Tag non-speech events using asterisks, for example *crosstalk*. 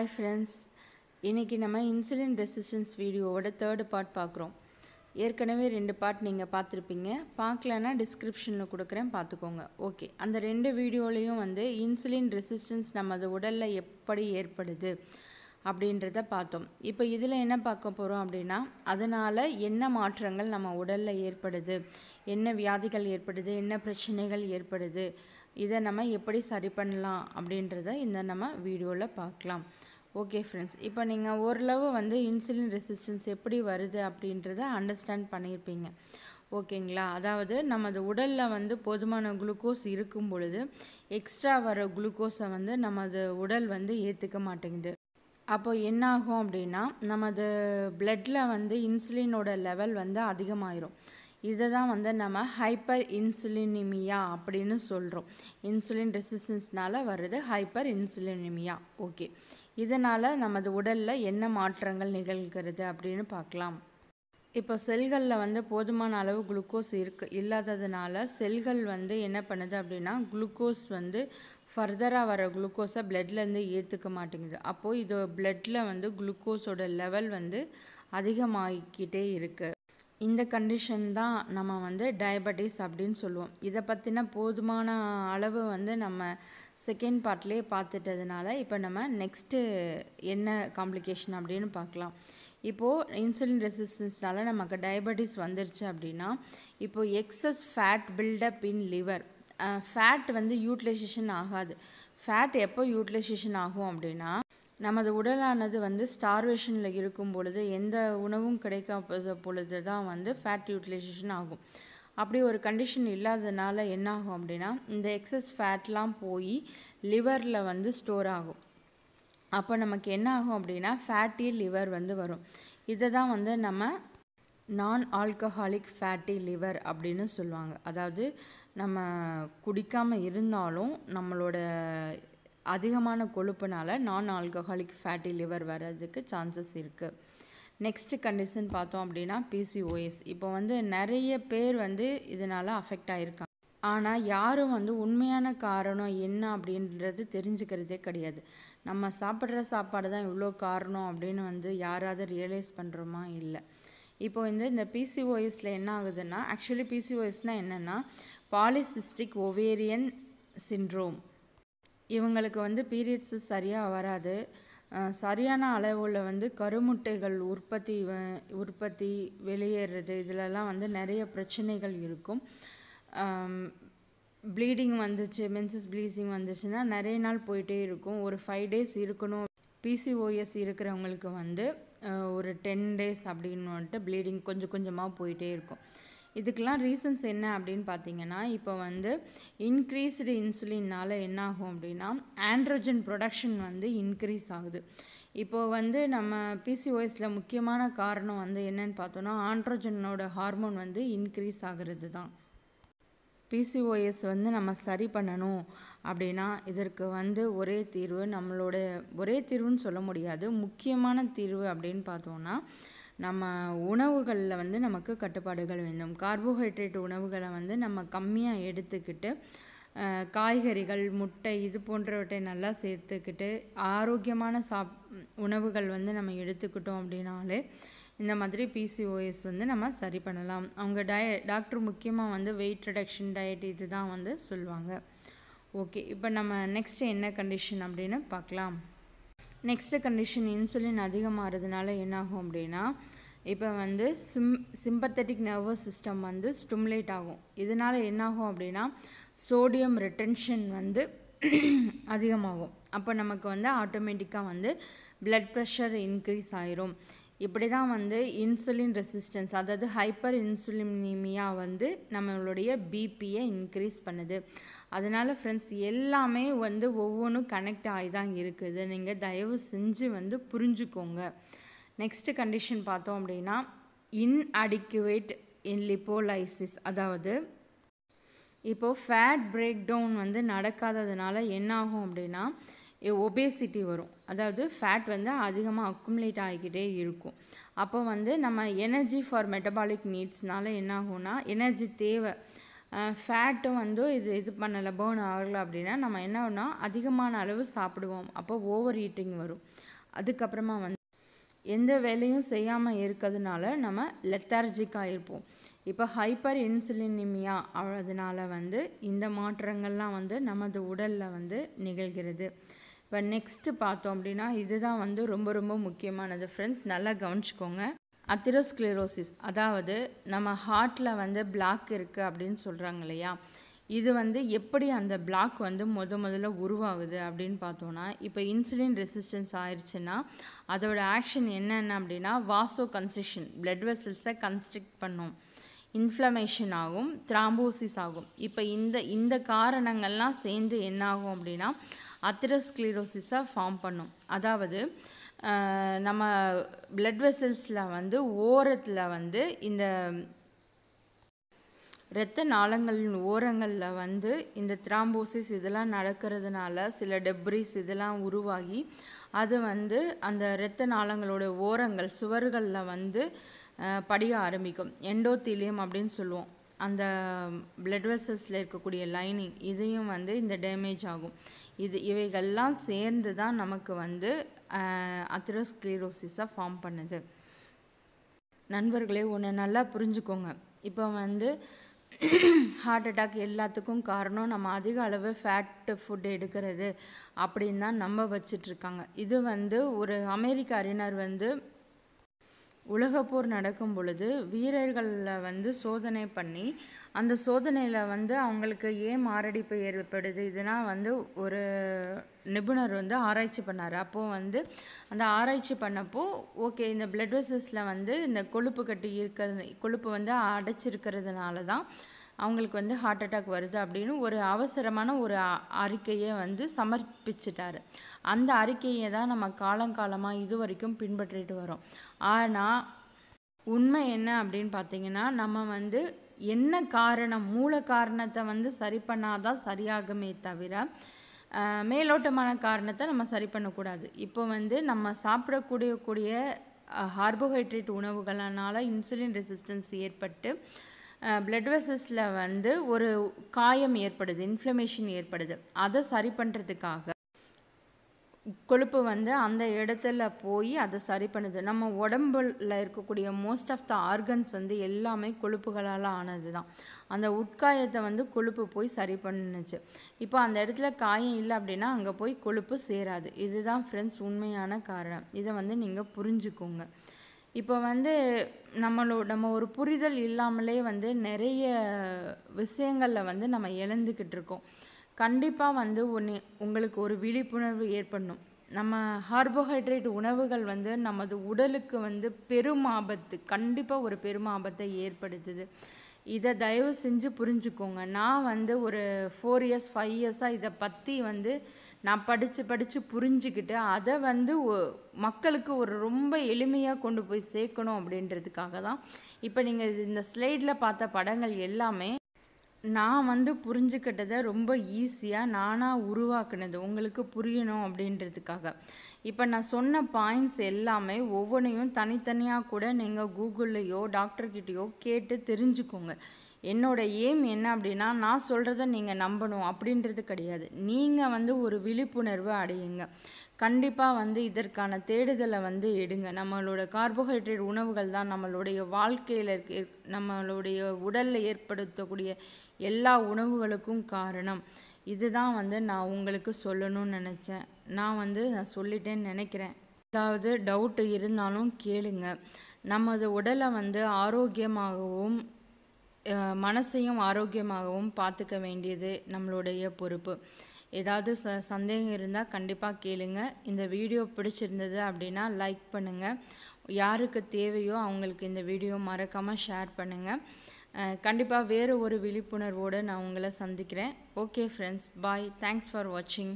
Hi friends இன்றைக்கி நம்ம insulin resistance வீடியோவோட தேர்டு பார்ட் பார்க்குறோம். ஏற்கனவே ரெண்டு பார்ட் நீங்கள் பார்த்துருப்பீங்க. பார்க்கலன்னா டிஸ்கிரிப்ஷனில் கொடுக்குறேன் பார்த்துக்கோங்க. ஓகே அந்த ரெண்டு வீடியோலையும் வந்து இன்சுலின் ரெசிஸ்டன்ஸ் நமது உடலில் எப்படி ஏற்படுது அப்படின்றத பார்த்தோம். இப்போ இதில் என்ன பார்க்க போகிறோம் அப்படின்னா அதனால் என்ன மாற்றங்கள் நம்ம உடலில் ஏற்படுது? என்ன வியாதிகள் ஏற்படுது? என்ன பிரச்சனைகள் ஏற்படுது? இதை நம்ம எப்படி சரி பண்ணலாம் அப்படின்றத இந்த நம்ம வீடியோவில் பார்க்கலாம். ஓகே ஃப்ரெண்ட்ஸ் இப்போ நீங்கள் ஓரளவு வந்து இன்சுலின் ரெசிஸ்டன்ஸ் எப்படி வருது அப்படின்றத அண்டர்ஸ்டாண்ட் பண்ணியிருப்பீங்க ஓகேங்களா அதாவது நமது உடலில் வந்து போதுமான குளுக்கோஸ் இருக்கும் பொழுது எக்ஸ்ட்ரா வர குளுக்கோஸை வந்து நமது உடல் வந்து ஏற்றுக்க மாட்டேங்குது. அப்போ என்ன ஆகும் அப்படின்னா நமது பிளட்டில் வந்து இன்சுலினோட லெவல் வந்து அதிகமாயிரும். இதை தான் வந்து நம்ம ஹைப்பர் இன்சுலினிமியா அப்படின்னு சொல்கிறோம் இன்சுலின் ரெசிஸ்டன்ஸ்னால் வருது ஹைப்பர் இன்சுலினிமியா ஓகே. இதனால் நமது உடலில் என்ன மாற்றங்கள் நிகழ்கிறது அப்படின்னு பார்க்கலாம். இப்போ செல்களில் வந்து போதுமான அளவு குளுக்கோஸ் இருக்கு. இல்லாததுனால செல்கள் வந்து என்ன பண்ணுது அப்படின்னா குளுக்கோஸ் வந்து ஃபர்தராக வர குளுக்கோஸை பிளட்லேருந்து ஏற்றுக்க மாட்டேங்குது. அப்போது இது பிளட்டில் வந்து குளுக்கோஸோட லெவல் வந்து அதிகமாகிக்கிட்டே இருக்குது இந்த கண்டிஷன் தான் நம்ம வந்து டயபெட்டிஸ் அப்படின்னு சொல்லுவோம். இதை பற்றின போதுமான அளவு வந்து நம்ம செகண்ட் பார்ட்லேயே பார்த்துட்டதுனால இப்போ நம்ம நெக்ஸ்ட்டு என்ன காம்ப்ளிகேஷன் அப்படின்னு பார்க்கலாம். இப்போது இன்சுலின் ரெசிஸ்டன்ஸ்னால நமக்கு டயபெட்டிஸ் வந்துருச்சு அப்படின்னா இப்போது excess fat buildup in liver fat வந்து யூட்டிலைசேஷன் ஆகாது. ஃபேட் எப்போ யூட்டிலைசேஷன் ஆகும் அப்படின்னா நமது உடலானது வந்து ஸ்டார்வேஷனில் இருக்கும் பொழுது எந்த உணவும் கிடைக்காத பொழுது தான் வந்து ஃபேட் யூட்டிலைசேஷன் ஆகும். அப்படி ஒரு கண்டிஷன் இல்லாததுனால என்னாகும் அப்படின்னா இந்த எக்ஸஸ் ஃபேட்லாம் போய் லிவரில் வந்து ஸ்டோர் ஆகும். அப்போ நமக்கு என்ன ஆகும் அப்படின்னா ஃபேட்டி லிவர் வந்து வரும். இதை தான் வந்து நம்ம நான் ஆல்கஹாலிக் ஃபேட்டி லிவர் அப்படின்னு சொல்லுவாங்க. அதாவது நம்ம குடிக்காமல் இருந்தாலும் நம்மளோட அதிகமான கொழுப்புனால நான் ஆல்கஹாலிக் ஃபேட்டி லிவர் வர்றதுக்கு சான்சஸ் இருக்குது நெக்ஸ்ட் கண்டிஷன் பார்த்தோம் அப்படின்னா பிசிஓஎஸ் இப்போ வந்து நிறைய பேர் வந்து இதனால் அஃபெக்ட் ஆகிருக்காங்க ஆனால் யாரும் வந்து உண்மையான காரணம் என்ன அப்படின்றது தெரிஞ்சுக்கிறதே கிடையாது. நம்ம சாப்பிட்ற சாப்பாடு தான் இவ்வளோ காரணம் அப்படின்னு வந்து யாராவது ரியலைஸ் பண்ணுறோமா இல்லை. இப்போ வந்து இந்த பிசிஓஎஸில் என்ன ஆகுதுன்னா ஆக்சுவலி பிசிஓஎஸ்னால் என்னென்னா பாலிசிஸ்டிக் ஒவேரியன் சின்ட்ரோம் இவங்களுக்கு வந்து பீரியட்ஸு சரியாக வராது. சரியான அளவில் வந்து கருமுட்டைகள் உற்பத்தி உற்பத்தி வெளியேறது இதிலலாம் வந்து நிறைய பிரச்சனைகள் இருக்கும். ப்ளீடிங் வந்துச்சு மென்சஸ் ப்ளீசிங் வந்துச்சுன்னா நிறைய நாள் போயிட்டே இருக்கும். ஒரு ஃபைவ் டேஸ் இருக்கணும். பிசிஓஎஸ் இருக்கிறவங்களுக்கு வந்து ஒரு டென் டேஸ் அப்படின்னு வந்துட்டு ப்ளீடிங் கொஞ்சம் கொஞ்சமாக போயிட்டே இருக்கும். இதுக்கெலாம் ரீசன்ஸ் என்ன அப்படின்னு பார்த்தீங்கன்னா இப்போ வந்து இன்க்ரீஸ்டு இன்சுலினால் என்ன ஆகும் அப்படின்னா ஆண்ட்ரோஜன் ப்ரொடக்ஷன் வந்து இன்க்ரீஸ் ஆகுது. இப்போ வந்து நம்ம பிசிஓஎஸில் முக்கியமான காரணம் வந்து என்னன்னு பார்த்தோன்னா ஆண்ட்ரோஜனோட ஹார்மோன் வந்து இன்க்ரீஸ் ஆகிறது தான். பிசிஓஎஸ் வந்து நம்ம சரி பண்ணணும் அப்படின்னா இதற்கு வந்து ஒரே தீர்வு நம்மளோட ஒரே தீர்வுன்னு சொல்ல முடியாது. முக்கியமான தீர்வு அப்படின்னு பார்த்தோன்னா நம்ம உணவுகளில் வந்து நமக்கு கட்டுப்பாடுகள் வேண்டும். கார்போஹைட்ரேட் உணவுகளை வந்து நம்ம கம்மியாக எடுத்துக்கிட்டு காய்கறிகள் முட்டை இது போன்றவற்றை நல்லா சேர்த்துக்கிட்டு ஆரோக்கியமான சாப் உணவுகள் வந்து நம்ம எடுத்துக்கிட்டோம் அப்படின்னாலே இந்த மாதிரி பிசிஓஎஸ் வந்து நம்ம சரி பண்ணலாம். அவங்க டய டாக்டர் முக்கியமாக வந்து வெயிட் ரிடக்ஷன் டயட் இது தான் வந்து சொல்லுவாங்க. ஓகே இப்போ நம்ம நெக்ஸ்ட் என்ன கண்டிஷன் அப்படின்னு பார்க்கலாம். நெக்ஸ்ட்டு கண்டிஷன் இன்சுலின் அதிகமாகிறதுனால என்னாகும் அப்படின்னா இப்போ வந்து சிம் சிம்பத்தட்டிக் நர்வஸ் சிஸ்டம் வந்து ஸ்டிமுலேட் ஆகும். இதனால் என்னாகும் அப்படின்னா சோடியம் ரிட்டென்ஷன் வந்து *clears throat* அதிகமாகும். அப்போ நமக்கு வந்து ஆட்டோமேட்டிக்காக வந்து ப்ளட் ப்ரெஷர் இன்க்ரீஸ் ஆயிரும். இப்படி தான் வந்து இன்சுலின் ரெசிஸ்டன்ஸ் அதாவது ஹைப்பர் இன்சுலினிமியா வந்து நம்மளுடைய பிபியை இன்க்ரீஸ் பண்ணுது. அதனால் ஃப்ரெண்ட்ஸ் எல்லாமே வந்து ஒவ்வொன்றும் கனெக்ட் ஆகி தான் இருக்குது. நீங்கள் தயவு செஞ்சு வந்து புரிஞ்சுக்கோங்க. நெக்ஸ்ட்டு கண்டிஷன் பார்த்தோம் அப்படின்னா இன்அடிக்குவேட் இன் லிப்போலைசிஸ் அதாவது இப்போது ஃபேட் பிரேக் டவுன் வந்து நடக்காததுனால என்ன ஆகும் அப்படின்னா ஒபேசிட்டி வரும். அதாவது ஃபேட் வந்து அதிகமாக அக்குமுலேட் ஆகிக்கிட்டே இருக்கும். அப்போ வந்து நம்ம எனர்ஜி ஃபார் மெட்டபாலிக் நீட்ஸ்னால என்ன ஆகும்னா எனர்ஜி தேவை ஃபேட்டும் வந்து இது இது பண்ணலை பேர்ன் ஆகலை அப்படின்னா நம்ம என்ன பண்ணால் அதிகமான அளவு சாப்பிடுவோம். அப்போ ஓவர் ஈட்டிங் வரும். அதுக்கப்புறமா வந்து எந்த வேலையும் செய்யாமல் இருக்கிறதுனால நம்ம லெத்தார்ஜிக்காக இருப்போம். இப்போ ஹைப்பர் இன்சுலினிமியா அதனால் வந்து இந்த மாற்றங்கள்லாம் வந்து நமது உடலில் வந்து நிகழ்கிறது. இப்போ நெக்ஸ்ட்டு பார்த்தோம் அப்படின்னா இதுதான் வந்து ரொம்ப ரொம்ப முக்கியமானது ஃப்ரெண்ட்ஸ் நல்லா கவனிச்சுக்கோங்க. அத்திரோஸ்க்ளரோசிஸ் அதாவது நம்ம ஹார்ட்டில் வந்து பிளாக் இருக்குது அப்படின்னு சொல்கிறாங்க இல்லையா? இது வந்து எப்படி அந்த பிளாக் வந்து முத முதல்ல உருவாகுது அப்படின்னு பார்த்தோன்னா இப்போ இன்சுலின் ரெசிஸ்டன்ஸ் ஆயிடுச்சுன்னா அதோட ஆக்ஷன் என்னென்ன அப்படின்னா வாசோ கன்சிஷன் பிளட் வெசல்ஸை கன்ஸ்ட்ரிக்ட் பண்ணும். இன்ஃப்ளமேஷன் ஆகும் த்ராம்போசிஸ் ஆகும். இப்போ இந்த இந்த காரணங்கள்லாம் சேர்ந்து என்ன ஆகும் அப்படின்னா அத்திரோஸ்க்ளீரோசிஸை ஃபார்ம் பண்ணும். அதாவது நம்ம பிளட் வெசல்ஸில் வந்து ஓரத்தில் வந்து இந்த இரத்த நாளங்களின் ஓரங்களில் வந்து இந்த த்ராம்போசிஸ் இதெல்லாம் நடக்கிறதுனால சில டெப்ரிஸ் இதெல்லாம் உருவாகி அது வந்து அந்த இரத்த நாளங்களோட ஓரங்கள் சுவர்களில் வந்து படிய ஆரம்பிக்கும். எண்டோத்திலியம் அப்படின்னு சொல்லுவோம். அந்த பிளட் வெசல்ஸில் இருக்கக்கூடிய லைனிங் இதையும் வந்து இந்த டேமேஜ் ஆகும். இது இவைகள்லாம் சேர்ந்து தான் நமக்கு வந்து அத்திரோஸ்க்ளீரோசிஸை ஃபார்ம் பண்ணுது. நண்பர்களே ஒன்று நல்லா புரிஞ்சுக்கோங்க. இப்போ வந்து ஹார்ட் அட்டாக் எல்லாத்துக்கும் காரணம் நம்ம அதிக அளவு ஃபேட்டு ஃபுட் எடுக்கிறது அப்படின்னு தான் நம்ப வச்சிட்ருக்காங்க இது வந்து ஒரு அமெரிக்க அறிஞர் வந்து உலகப்போர் நடக்கும் பொழுது வீரர்களில் வந்து சோதனை பண்ணி அந்த சோதனையில் வந்து அவங்களுக்கு ஏன் மாரடைப்பு ஏற்படுது? இதனால் வந்து ஒரு நிபுணர் வந்து ஆராய்ச்சி பண்ணார். அப்போது வந்து அந்த ஆராய்ச்சி பண்ணப்போ ஓகே இந்த பிளட் வெசஸில் வந்து இந்த கொழுப்பு கட்டி இருக்கிறது கொழுப்பு வந்து அடைச்சிருக்கிறதுனால தான் அவங்களுக்கு வந்து ஹார்ட் அட்டாக் வருது அப்படின்னு ஒரு அவசரமான ஒரு அறிக்கையை வந்து சமர்ப்பிச்சிட்டாரு. அந்த அறிக்கையை தான் நம்ம காலங்காலமாக இது வரைக்கும் பின்பற்றிட்டு வரோம். ஆனால் உண்மை என்ன அப்படின்னு பார்த்தீங்கன்னா நம்ம வந்து என்ன காரணம் மூல காரணத்தை வந்து சரி பண்ணாதான் சரியாகுமே தவிர மேலோட்டமான காரணத்தை நம்ம சரி பண்ணக்கூடாது. இப்போ வந்து நம்ம சாப்பிடக்கூடிய கூடிய கார்போஹைட்ரேட் உணவுகளனால் இன்சுலின் ரெசிஸ்டன்ஸ் ஏற்பட்டு பிளட் வெசஸில் வந்து ஒரு காயம் ஏற்படுது இன்ஃப்ளமேஷன் ஏற்படுது. அதை சரி பண்ணுறதுக்காக கொழுப்பு வந்து அந்த இடத்துல போய் அதை சரி பண்ணுது. நம்ம உடம்புல இருக்கக்கூடிய மோஸ்ட் ஆஃப் த ஆர்கன்ஸ் வந்து எல்லாமே கொழுப்புகளால் ஆனது தான் அந்த உட்காயத்தை வந்து கொழுப்பு போய் சரி பண்ணுச்சு. இப்போ அந்த இடத்துல காயம் இல்லை அப்படின்னா அங்கே போய் கொழுப்பு சேராது. இதுதான் ஃப்ரெண்ட்ஸ் உண்மையான காரணம். இதை வந்து நீங்கள் புரிஞ்சுக்கோங்க. இப்போ வந்து நம்மளோ நம்ம ஒரு புரிதல் இல்லாமலே வந்து நிறைய விஷயங்களில் வந்து நம்ம இழந்துக்கிட்டு இருக்கோம். கண்டிப்பாக வந்து ஒன்று உங்களுக்கு ஒரு விழிப்புணர்வு ஏற்படணும். நம்ம கார்போஹைட்ரேட் உணவுகள் வந்து நமது உடலுக்கு வந்து பெரும் ஆபத்து கண்டிப்பாக ஒரு பெரும் ஆபத்தை ஏற்படுத்துது. இதை தயவு செஞ்சு புரிஞ்சுக்கோங்க. நான் வந்து ஒரு ஃபோர் இயர்ஸ் ஃபைவ் இயர்ஸாக இதை பற்றி வந்து நான் படித்து படித்து புரிஞ்சுக்கிட்டு அதை வந்து மக்களுக்கு ஒரு ரொம்ப எளிமையாக கொண்டு போய் சேர்க்கணும் அப்படின்றதுக்காக தான். இப்போ நீங்கள் இந்த ஸ்லைடில் பார்த்த படங்கள் எல்லாமே நான் வந்து புரிஞ்சுக்கிட்டதை ரொம்ப ஈஸியாக நானாக உருவாக்குனது உங்களுக்கு புரியணும் அப்படின்றதுக்காக. இப்போ நான் சொன்ன பாயிண்ட்ஸ் எல்லாமே ஒவ்வொன்றையும் தனித்தனியாக கூட நீங்கள் கூகுள்லேயோ டாக்டர்கிட்டயோ கேட்டு தெரிஞ்சுக்கோங்க. என்னோட எய்ம் என்ன அப்படின்னா நான் சொல்கிறத நீங்கள் நம்பணும் அப்படின்றது கிடையாது. நீங்கள் வந்து ஒரு விழிப்புணர்வு அடையுங்க. கண்டிப்பாக வந்து இதற்கான தேடுதலை வந்து எடுங்க. நம்மளோட கார்போஹைட்ரேட் உணவுகள் தான் நம்மளுடைய வாழ்க்கையில் இருக்க நம்மளுடைய உடலில் ஏற்படுத்தக்கூடிய எல்லா உணவுகளுக்கும் காரணம். இதுதான் வந்து நான் உங்களுக்கு சொல்லணும்னு நினச்சேன். நான் வந்து நான் சொல்லிட்டேன்னு நினைக்கிறேன். ஏதாவது டவுட்டு இருந்தாலும் கேளுங்க. நமது உடலை வந்து ஆரோக்கியமாகவும் மனசையும் ஆரோக்கியமாகவும் பார்த்துக்க வேண்டியது நம்மளுடைய பொறுப்பு. ஏதாவது ச சந்தேகம் இருந்தால் கண்டிப்பாக கேளுங்க. இந்த வீடியோ பிடிச்சிருந்தது அப்படின்னா லைக் பண்ணுங்கள் யாருக்கு தேவையோ அவங்களுக்கு இந்த வீடியோ மறக்காமல் ஷேர் பண்ணுங்கள் கண்டிப்பாக வேறு ஒரு விழிப்புணர்வோடு நான் உங்களை சந்திக்கிறேன். Okay friends bye. Thanks for வாட்சிங்